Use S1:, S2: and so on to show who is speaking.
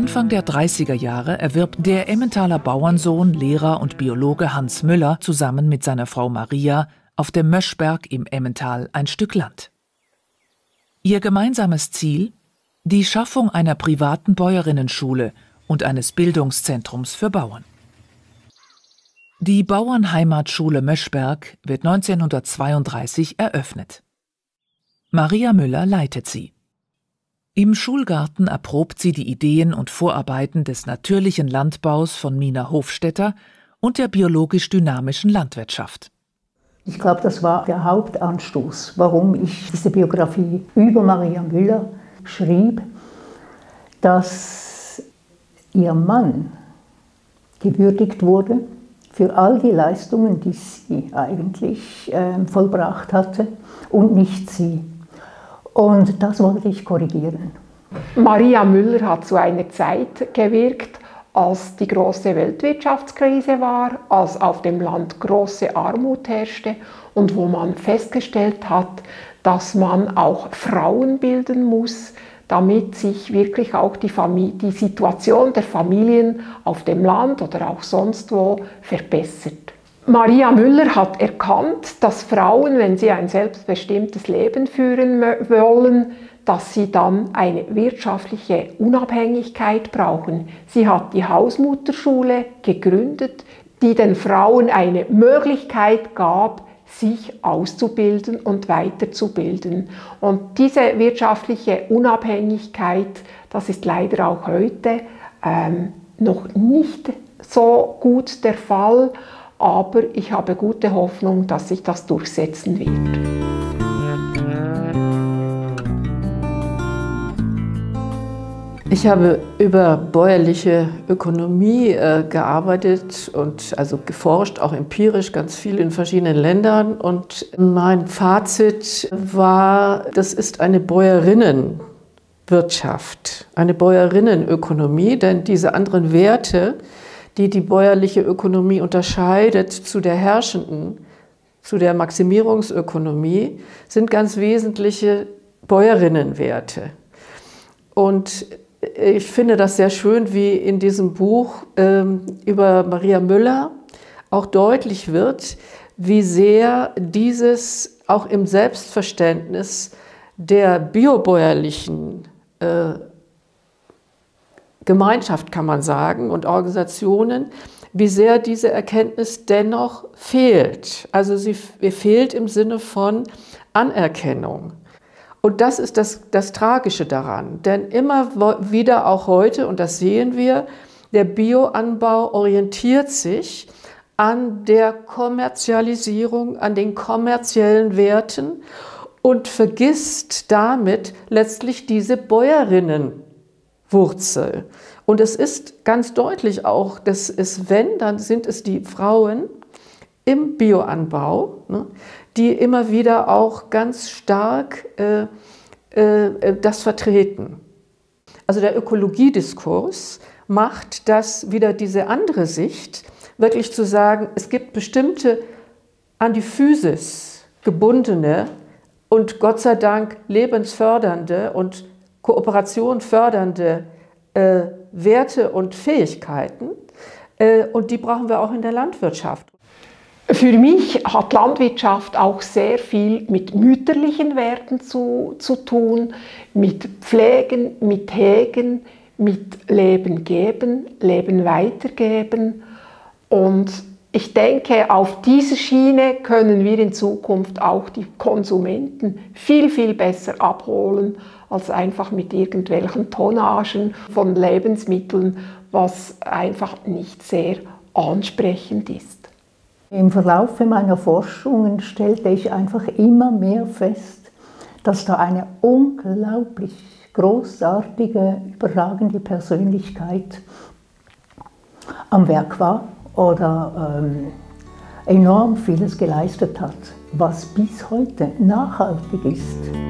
S1: Anfang der 30er Jahre erwirbt der Emmentaler Bauernsohn, Lehrer und Biologe Hans Müller zusammen mit seiner Frau Maria auf dem Möschberg im Emmental ein Stück Land. Ihr gemeinsames Ziel? Die Schaffung einer privaten Bäuerinnenschule und eines Bildungszentrums für Bauern. Die Bauernheimatschule Möschberg wird 1932 eröffnet. Maria Müller leitet sie. Im Schulgarten erprobt sie die Ideen und Vorarbeiten des natürlichen Landbaus von Mina Hofstetter und der biologisch dynamischen Landwirtschaft.
S2: Ich glaube, das war der Hauptanstoß, warum ich diese Biografie über Maria Müller schrieb, dass ihr Mann gewürdigt wurde für all die Leistungen, die sie eigentlich äh, vollbracht hatte und nicht sie. Und das wollte ich korrigieren.
S3: Maria Müller hat zu einer Zeit gewirkt, als die große Weltwirtschaftskrise war, als auf dem Land große Armut herrschte und wo man festgestellt hat, dass man auch Frauen bilden muss, damit sich wirklich auch die, Familie, die Situation der Familien auf dem Land oder auch sonst wo verbessert. Maria Müller hat erkannt, dass Frauen, wenn sie ein selbstbestimmtes Leben führen wollen, dass sie dann eine wirtschaftliche Unabhängigkeit brauchen. Sie hat die Hausmutterschule gegründet, die den Frauen eine Möglichkeit gab, sich auszubilden und weiterzubilden. Und diese wirtschaftliche Unabhängigkeit, das ist leider auch heute ähm, noch nicht so gut der Fall, aber ich habe gute Hoffnung, dass sich das durchsetzen wird.
S4: Ich habe über bäuerliche Ökonomie äh, gearbeitet und also geforscht, auch empirisch, ganz viel in verschiedenen Ländern. Und mein Fazit war, das ist eine Bäuerinnenwirtschaft, eine Bäuerinnenökonomie, denn diese anderen Werte, die die bäuerliche Ökonomie unterscheidet zu der herrschenden, zu der Maximierungsökonomie, sind ganz wesentliche Bäuerinnenwerte. Und ich finde das sehr schön, wie in diesem Buch ähm, über Maria Müller auch deutlich wird, wie sehr dieses auch im Selbstverständnis der biobäuerlichen äh, Gemeinschaft, kann man sagen, und Organisationen, wie sehr diese Erkenntnis dennoch fehlt. Also sie fehlt im Sinne von Anerkennung. Und das ist das, das Tragische daran. Denn immer wieder auch heute, und das sehen wir, der Bioanbau orientiert sich an der Kommerzialisierung, an den kommerziellen Werten und vergisst damit letztlich diese Bäuerinnenwurzel. Und es ist ganz deutlich auch, dass es, wenn, dann sind es die Frauen im Bioanbau, ne, die immer wieder auch ganz stark äh, äh, das vertreten. Also der Ökologiediskurs macht das wieder diese andere Sicht, wirklich zu sagen, es gibt bestimmte an die Physis gebundene und Gott sei Dank lebensfördernde und Kooperation fördernde äh, Werte und Fähigkeiten. Äh, und die brauchen wir auch in der Landwirtschaft.
S3: Für mich hat Landwirtschaft auch sehr viel mit mütterlichen Werten zu, zu tun, mit Pflegen, mit Hegen, mit Leben geben, Leben weitergeben. Und ich denke, auf dieser Schiene können wir in Zukunft auch die Konsumenten viel, viel besser abholen, als einfach mit irgendwelchen Tonnagen von Lebensmitteln, was einfach nicht sehr ansprechend ist.
S2: Im Verlauf meiner Forschungen stellte ich einfach immer mehr fest, dass da eine unglaublich großartige, überragende Persönlichkeit am Werk war oder ähm, enorm vieles geleistet hat, was bis heute nachhaltig ist.